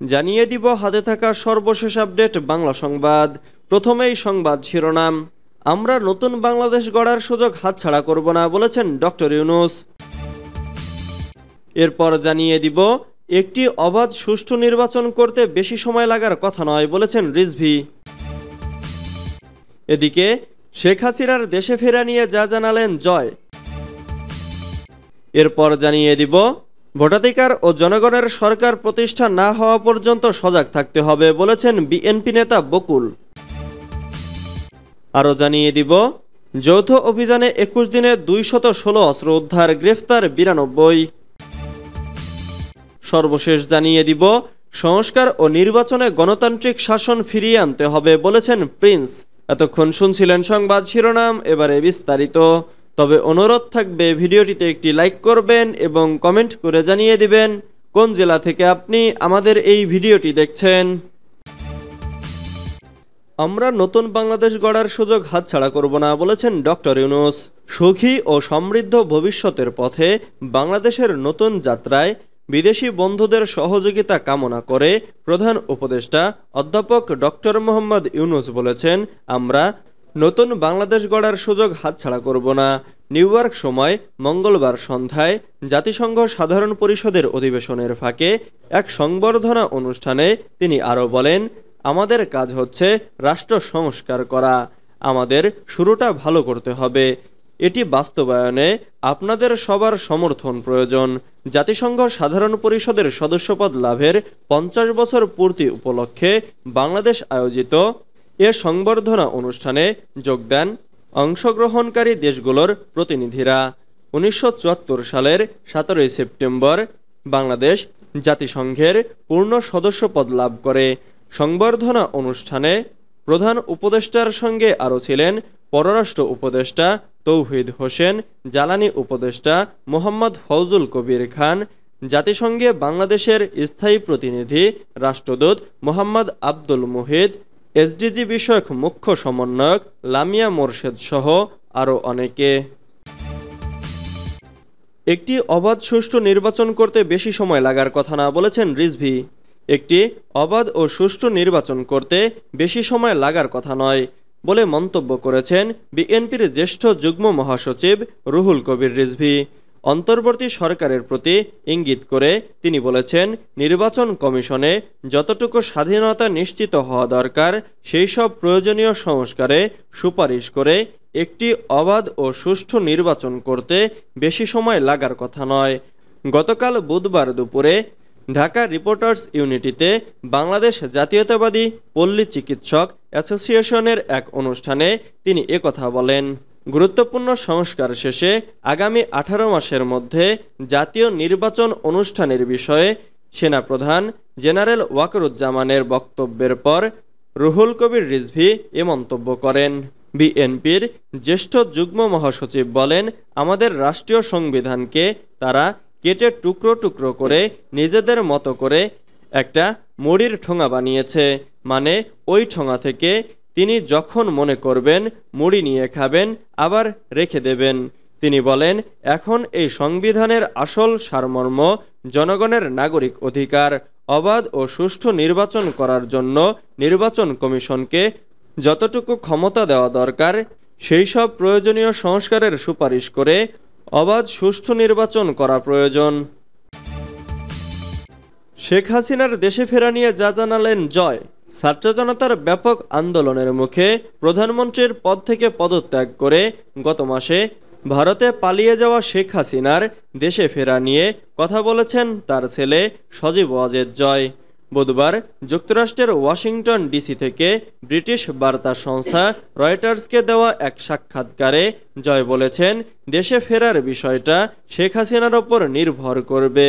জানিয়ে দিব হাতে থাকা সর্বশেষ আপডেট বাংলা সংবাদ। প্রথমেই সংবাদ শিরোনাম। আমরা নতুন বাংলাদেশ গড়ার সুযোগ হাতছাড়া করব না বলেছেন ডক্টর ইউনুস। এরপর জানিয়ে দিব, একটি অবাধ সুষ্ঠু নির্বাচন করতে বেশি সময় লাগার কথা নয় বলেছেন রিজভি। এদিকে, শেখ হাসিনার দেশে ফেরা নিয়ে যা জানালেন জয়। এরপর জানিয়ে দিব ভোটাধিকার ও জনগণের সরকার প্রতিষ্ঠা না হওয়া পর্যন্ত সজাগ থাকতে হবে বলেছেন বিএনপি নেতা বকুল। আরও জানিয়ে দিব, যৌথ অভিযানে একুশ দিনে দুইশত ষোলো অস্ত্র উদ্ধার, গ্রেফতার বিরানব্বই। সর্বশেষ জানিয়ে দিব, সংস্কার ও নির্বাচনে গণতান্ত্রিক শাসন ফিরিয়ে আনতে হবে বলেছেন প্রিন্স। এতক্ষণ শুনছিলেন সংবাদ শিরোনাম, এবারে বিস্তারিত। তবে অনুরোধ থাকবে ভিডিওটিতে একটি লাইক করবেন এবং কমেন্ট করে জানিয়ে দিবেন কোন জেলা থেকে আপনি আমাদের এই ভিডিওটি দেখছেন। আমরা নতুন বাংলাদেশ গড়ার সুযোগ হাতছাড়া করব না বলেছেন ডক্টর ইউনুস। সুখী ও সমৃদ্ধ ভবিষ্যতের পথে বাংলাদেশের নতুন যাত্রায় বিদেশি বন্ধুদের সহযোগিতা কামনা করে প্রধান উপদেষ্টা অধ্যাপক ডক্টর মোহাম্মদ ইউনুস বলেছেন, আমরা নতুন বাংলাদেশ গড়ার সুযোগ হাতছাড়া করব না। নিউ ইয়র্ক সময়, মঙ্গলবার সন্ধ্যায়, জাতিসংঘ সাধারণ পরিষদের অধিবেশনের ফাঁকে এক সংবর্ধনা অনুষ্ঠানে তিনি আরও বলেন, আমাদের কাজ হচ্ছে রাষ্ট্র সংস্কার করা। আমাদের শুরুটা ভালো করতে হবে। এটি বাস্তবায়নে আপনাদের সবার সমর্থন প্রয়োজন। জাতিসংঘ সাধারণ পরিষদের সদস্যপদ লাভের পঞ্চাশ বছর পূর্তি উপলক্ষে বাংলাদেশ আয়োজিত এ সংবর্ধনা অনুষ্ঠানে যোগ দেন অংশগ্রহণকারী দেশগুলোর প্রতিনিধিরা। উনিশশো চুয়াত্তর সালের সতেরোই সেপ্টেম্বর বাংলাদেশ জাতিসংঘের পূর্ণ সদস্যপদ লাভ করে। সংবর্ধনা অনুষ্ঠানে প্রধান উপদেষ্টার সঙ্গে আরও ছিলেন পররাষ্ট্র উপদেষ্টা তৌহিদ হোসেন, জ্বালানি উপদেষ্টা মোহাম্মদ ফৌজুল কবির খান, জাতিসংঘে বাংলাদেশের স্থায়ী প্রতিনিধি রাষ্ট্রদূত মোহাম্মদ আব্দুল মুহিদ এসডিজি বিষয়ক মুখ্য সমন্বয়ক লামিয়া মোরশেদ সহ আরও অনেকে। একটি অবাধ সুষ্ঠু নির্বাচন করতে বেশি সময় লাগার কথা না বলেছেন রিজভি। একটি অবাধ ও সুষ্ঠু নির্বাচন করতে বেশি সময় লাগার কথা নয় বলে মন্তব্য করেছেন বিএনপির জ্যেষ্ঠ যুগ্ম মহাসচিব রুহুল কবির রিজভি। অন্তর্বর্তী সরকারের প্রতি ইঙ্গিত করে তিনি বলেছেন, নির্বাচন কমিশনে যতটুকু স্বাধীনতা নিশ্চিত হওয়া দরকার, সেই সব প্রয়োজনীয় সংস্কারে সুপারিশ করে একটি অবাধ ও সুষ্ঠু নির্বাচন করতে বেশি সময় লাগার কথা নয়। গতকাল বুধবার দুপুরে ঢাকা রিপোর্টার্স ইউনিটিতে বাংলাদেশ জাতীয়তাবাদী পল্লী চিকিৎসক অ্যাসোসিয়েশনের এক অনুষ্ঠানে তিনি একথা বলেন। গুরুত্বপূর্ণ সংস্কার শেষে আগামী আঠারো মাসের মধ্যে জাতীয় নির্বাচন অনুষ্ঠানের বিষয়ে সেনাপ্রধান জেনারেল ওয়াকরুজ্জামানের বক্তব্যের পর রুহুল কবির রিজভি এ মন্তব্য করেন। বিএনপির জ্যেষ্ঠ যুগ্ম মহাসচিব বলেন, আমাদের রাষ্ট্রীয় সংবিধানকে তারা কেটে টুকরো টুকরো করে নিজেদের মতো করে একটা মুড়ির ঠোঙা বানিয়েছে। মানে ওই ঠোঙা থেকে তিনি যখন মনে করবেন মুড়ি নিয়ে খাবেন আবার রেখে দেবেন। তিনি বলেন, এখন এই সংবিধানের আসল সারমর্ম জনগণের নাগরিক অধিকার, অবাধ ও সুষ্ঠু নির্বাচন করার জন্য নির্বাচন কমিশনকে যতটুকু ক্ষমতা দেওয়া দরকার, সেই সব প্রয়োজনীয় সংস্কারের সুপারিশ করে অবাধ সুষ্ঠু নির্বাচন করা প্রয়োজন। শেখ হাসিনার দেশে ফেরা নিয়ে যা জানালেন জয়। ছাত্র ব্যাপক আন্দোলনের মুখে প্রধানমন্ত্রীর পদ থেকে পদত্যাগ করে গত মাসে ভারতে পালিয়ে যাওয়া শেখ হাসিনার দেশে ফেরা নিয়ে কথা বলেছেন তার ছেলে সজীব ওয়াজেদ জয়। বুধবার যুক্তরাষ্ট্রের ওয়াশিংটন ডিসি থেকে ব্রিটিশ বার্তা সংস্থা রয়টার্সকে দেওয়া এক সাক্ষাৎকারে জয় বলেছেন, দেশে ফেরার বিষয়টা শেখ হাসিনার ওপর নির্ভর করবে।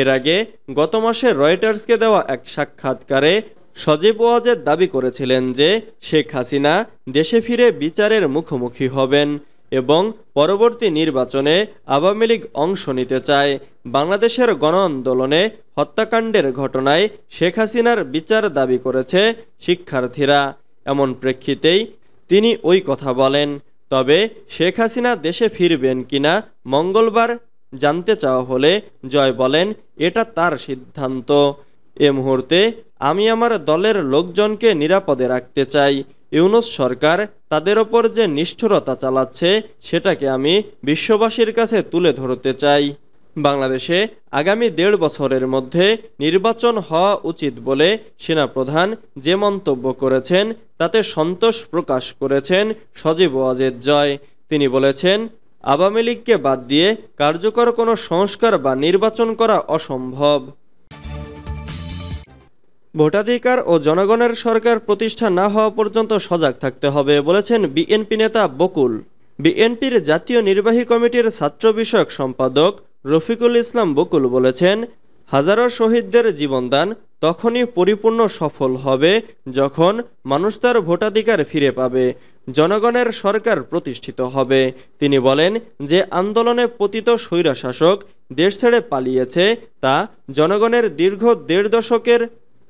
এর আগে গত মাসে রয়টার্সকে দেওয়া এক সাক্ষাৎকারে সজীব ওয়াজেদ দাবি করেছিলেন যে শেখ হাসিনা দেশে ফিরে বিচারের মুখোমুখি হবেন এবং পরবর্তী নির্বাচনে আওয়ামী লীগ অংশ নিতে চায়। বাংলাদেশের গণ আন্দোলনে হত্যাকাণ্ডের ঘটনায় শেখ হাসিনার বিচার দাবি করেছে শিক্ষার্থীরা। এমন প্রেক্ষিতেই তিনি ওই কথা বলেন, তবে শেখ হাসিনা দেশে ফিরবেন কিনা মঙ্গলবার জানতে চাওয়া হলে জয় বলেন, এটা তার সিদ্ধান্ত। এ মুহূর্তে আমি আমার দলের লোকজনকে নিরাপদে রাখতে চাই। ইউনুস সরকার তাদের ওপর যে নিষ্ঠুরতা চালাচ্ছে, সেটাকে আমি বিশ্ববাসীর কাছে তুলে ধরতে চাই। বাংলাদেশে আগামী দেড় বছরের মধ্যে নির্বাচন হওয়া উচিত বলে সেনাপ্রধান যে মন্তব্য করেছেন, তাতে সন্তোষ প্রকাশ করেছেন সজীব ওয়াজেদ জয়। তিনি বলেছেন, আওয়ামী লীগকে বাদ দিয়ে কার্যকর কোনো সংস্কার বা নির্বাচন করা অসম্ভব। ভোটাধিকার ও জনগণের সরকার প্রতিষ্ঠা না হওয়া পর্যন্ত সজাগ থাকতে হবে, বলেছেন বিএনপি নেতা বকুল। বিএনপির জাতীয় নির্বাহী কমিটির ছাত্র বিষয়ক সম্পাদক রফিকুল ইসলাম বকুল বলেছেন, হাজারো শহীদদের জীবনদান তখনই পরিপূর্ণ সফল হবে যখন মানুষ তার ভোটাধিকার ফিরে পাবে, জনগণের সরকার প্রতিষ্ঠিত হবে। তিনি বলেন যে আন্দোলনে পতিত স্বৈরাশাসক দেশ ছেড়ে পালিয়েছে তা জনগণের দীর্ঘ দেড় দশকের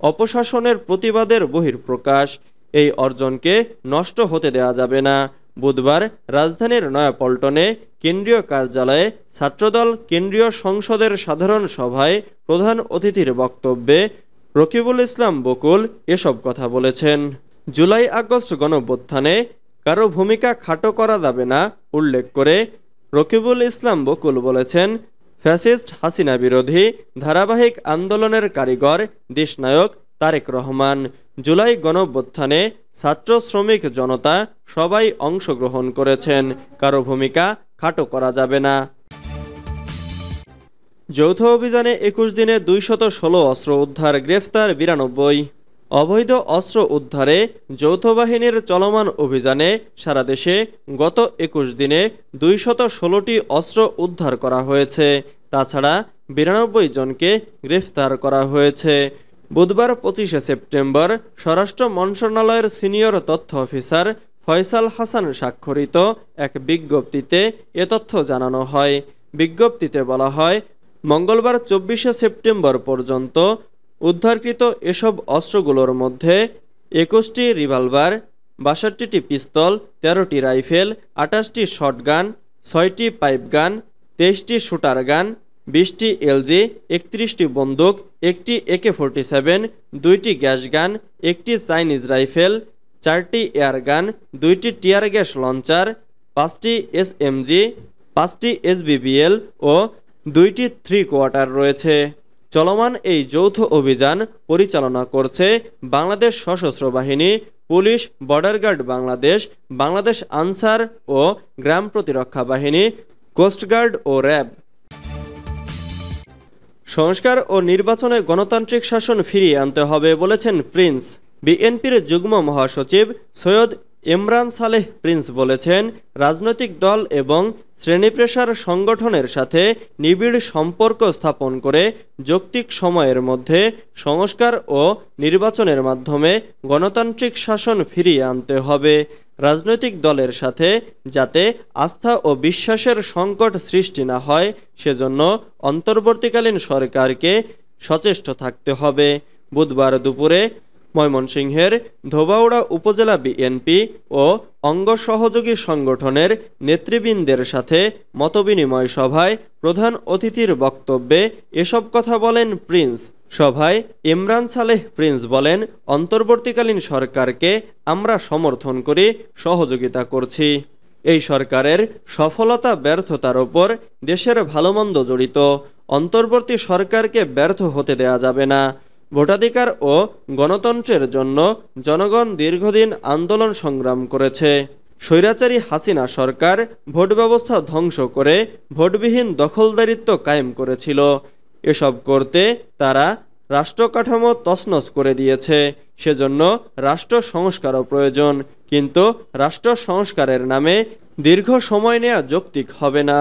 অপশাসনের প্রতিবাদের বহির্প্রকাশ এই অর্জনকে নষ্ট হতে দেওয়া যাবে না। বুধবার রাজধানীর নয়াপল্টনে কেন্দ্রীয় কার্যালয়ে ছাত্রদল কেন্দ্রীয় সংসদের সাধারণ সভায় প্রধান অতিথির বক্তব্যে রকিবুল ইসলাম বকুল এসব কথা বলেছেন। জুলাই আগস্ট গণভ্যুত্থানে কারও ভূমিকা খাটো করা যাবে না, উল্লেখ করে রকিবুল ইসলাম বকুল বলেছেন ফ্যাসিস্ট হাসিনা বিরোধী ধারাবাহিক আন্দোলনের কারিগর, দেশনায়ক তারেক রহমান। জুলাই গণভ্যুত্থানে ছাত্র শ্রমিক জনতা সবাই অংশগ্রহণ করেছেন। কারও ভূমিকা খাটো করা যাবে না। যৌথ অভিযানে একুশ দিনে দুইশত ষোলো অস্ত্র উদ্ধার, গ্রেফতার বিরানব্বই। অবৈধ অস্ত্র উদ্ধারে যৌথ বাহিনীর চলমান অভিযানে সারা দেশে গত একুশ দিনে দুইশত ষোলোটি অস্ত্র উদ্ধার করা হয়েছে। তাছাড়া বিরানব্বই জনকে গ্রেফতার করা হয়েছে। বুধবার পঁচিশে সেপ্টেম্বর স্বরাষ্ট্র মন্ত্রণালয়ের সিনিয়র তথ্য অফিসার ফয়সাল হাসান স্বাক্ষরিত এক বিজ্ঞপ্তিতে এ তথ্য জানানো হয়। বিজ্ঞপ্তিতে বলা হয়, মঙ্গলবার চব্বিশে সেপ্টেম্বর পর্যন্ত উদ্ধারকৃত এসব অস্ত্রগুলোর মধ্যে একুশটি রিভলভার, বাষট্টিটি পিস্তল, তেরোটি রাইফেল আটাশটি শটগান, ছয়টি পাইপ গান তেইশটি শুটার গান, বিশটি এলজি, একত্রিশটি বন্দুক, একটি একে ফোরটি সেভেন দুইটি গ্যাস গান, একটি চাইনিজ রাইফেল, চারটি এয়ার গান, দুইটি টিয়ার গ্যাস লঞ্চার, পাঁচটি এস এসএমজি পাঁচটি এসবিবিএল ও দুইটি থ্রি কোয়ার্টার রয়েছে। চলমান এই যৌথ অভিযান পরিচালনা করছে বাংলাদেশ সশস্ত্র বাহিনী, police, border guard Bangladesh Bangladesh Ansar ও গ্রাম প্রতিরক্ষা বাহিনী কোস্টগার্ড ও র্যাব। সংস্কার ও নির্বাচনে গণতান্ত্রিক শাসন ফিরিয়ে আনতে হবে বলেছেন প্রিন্স। বিএনপির যুগ্ম মহাসচিব সৈয়দ ইমরান সালেহ প্রিন্স বলেছেন, রাজনৈতিক দল এবং শ্রেণীপ্রেশার সংগঠনের সাথে নিবিড় সম্পর্ক স্থাপন করে যৌক্তিক সময়ের মধ্যে সংস্কার ও নির্বাচনের মাধ্যমে গণতান্ত্রিক শাসন ফিরিয়ে আনতে হবে। রাজনৈতিক দলের সাথে যাতে আস্থা ও বিশ্বাসের সংকট সৃষ্টি না হয়, সেজন্য অন্তর্বর্তীকালীন সরকারকে সচেষ্ট থাকতে হবে। বুধবার দুপুরে ময়মনসিংহের ধোবাউড়া উপজেলা বিএনপি ও অঙ্গ সহযোগী সংগঠনের নেতৃবৃন্দের সাথে মতবিনিময় সভায় প্রধান অতিথির বক্তব্যে এসব কথা বলেন প্রিন্স। সভায় ইমরান সালেহ প্রিন্স বলেন, অন্তর্বর্তীকালীন সরকারকে আমরা সমর্থন করি, সহযোগিতা করছি। এই সরকারের সফলতা, ব্যর্থতার ওপর দেশের ভালোমন্দ জড়িত। অন্তর্বর্তী সরকারকে ব্যর্থ হতে দেয়া যাবে না। ভোটাধিকার ও গণতন্ত্রের জন্য জনগণ দীর্ঘদিন আন্দোলন সংগ্রাম করেছে। স্বৈরাচারী হাসিনা সরকার ভোট ব্যবস্থা ধ্বংস করে ভোটবিহীন দখলদারিত্ব কায়েম করেছিল। এসব করতে তারা রাষ্ট্র কাঠামো তছনছ করে দিয়েছে। সেজন্য রাষ্ট্র সংস্কারও প্রয়োজন, কিন্তু রাষ্ট্র সংস্কারের নামে দীর্ঘ সময় নেওয়া যৌক্তিক হবে না।